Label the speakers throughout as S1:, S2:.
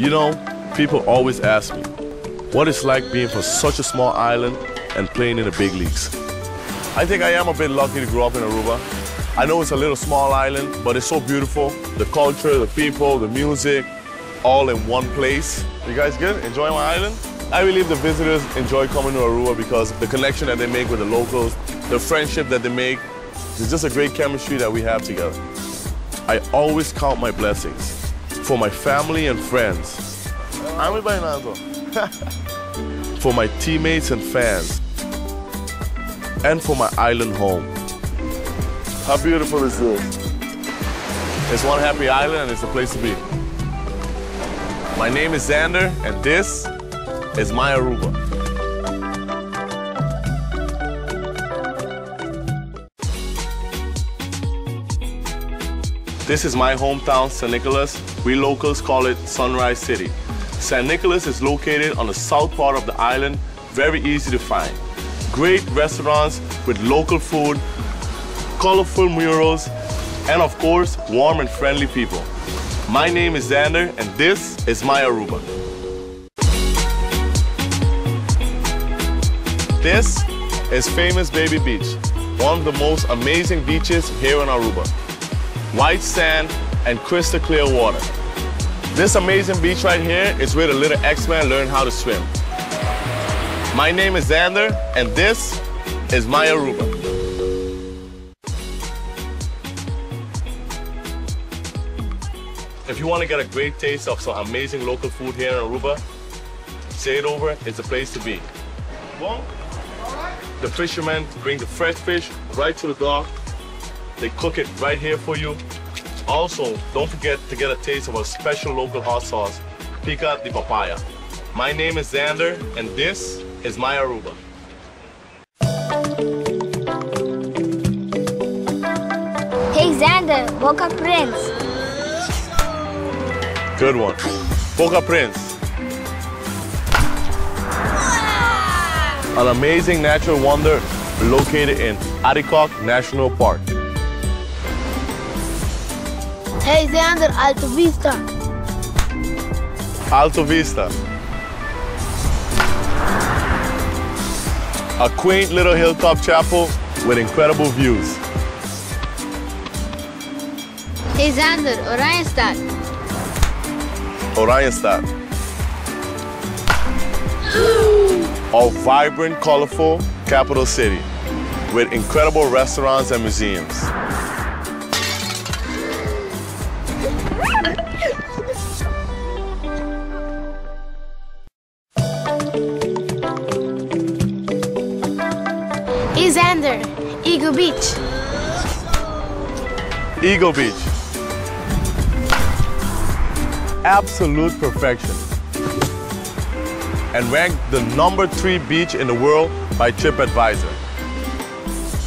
S1: You know, people always ask me what it's like being from such a small island and playing in the big leagues. I think I am a bit lucky to grow up in Aruba. I know it's a little small island, but it's so beautiful. The culture, the people, the music, all in one place. You guys good? Enjoying my island? I believe the visitors enjoy coming to Aruba because the connection that they make with the locals, the friendship that they make, it's just a great chemistry that we have together. I always count my blessings for my family and friends. I'm for my teammates and fans, and for my island home. How beautiful is this? It's one happy island and it's a place to be. My name is Xander, and this is my Aruba. This is my hometown, San Nicolas. We locals call it Sunrise City. San Nicolas is located on the south part of the island, very easy to find. Great restaurants with local food, colorful murals, and of course, warm and friendly people. My name is Xander, and this is my Aruba. This is famous Baby Beach, one of the most amazing beaches here in Aruba. White sand and crystal clear water. This amazing beach right here is where the little X-Men learn how to swim. My name is Xander, and this is my Aruba. If you want to get a great taste of some amazing local food here in Aruba, Zeerovers, it's a place to be. The fishermen bring the fresh fish right to the dock. They cook it right here for you. Also, don't forget to get a taste of our special local hot sauce, pica de papaya. My name is Xander, and this is my Aruba.
S2: Hey Xander, Boca Prins.
S1: Good one. Boca Prins. An amazing natural wonder located in Arikok National Park.
S2: Hey Xander, Alto Vista.
S1: Alto Vista. A quaint little hilltop chapel with incredible views.
S2: Hey Xander, Oranjestad.
S1: Oranjestad. A vibrant, colorful capital city with incredible restaurants and museums.
S2: Eagle Beach.
S1: Eagle Beach. Absolute perfection. And ranked the number three beach in the world by TripAdvisor.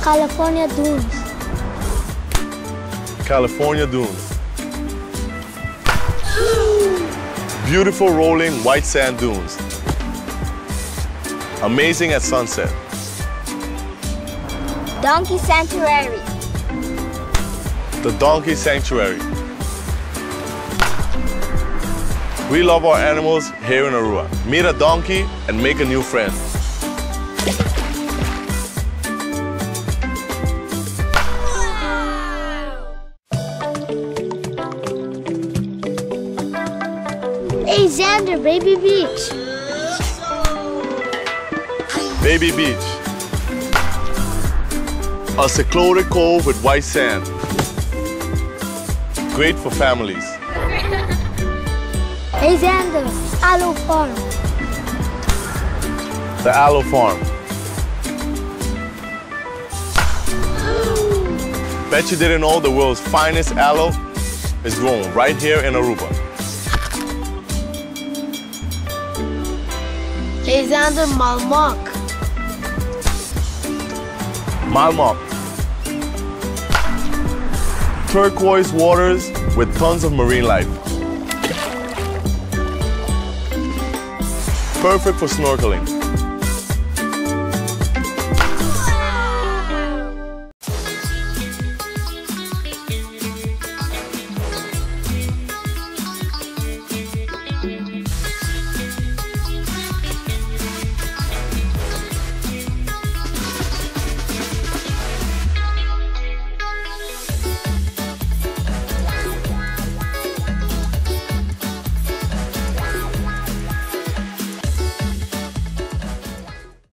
S2: California Dunes.
S1: California Dunes. Beautiful rolling white sand dunes. Amazing at sunset.
S2: Donkey Sanctuary.
S1: The Donkey Sanctuary. We love our animals here in Aruba. Meet a donkey and make a new friend.
S2: Hey Xander, Baby Beach.
S1: Baby Beach. A secluded cove with white sand. Great for families.
S2: Hey Xander, Aloe Farm.
S1: The Aloe Farm. Bet you didn't know the world's finest aloe is grown right here in Aruba.
S2: Hey Xander,
S1: Malmok. Turquoise waters with tons of marine life. Perfect for snorkeling.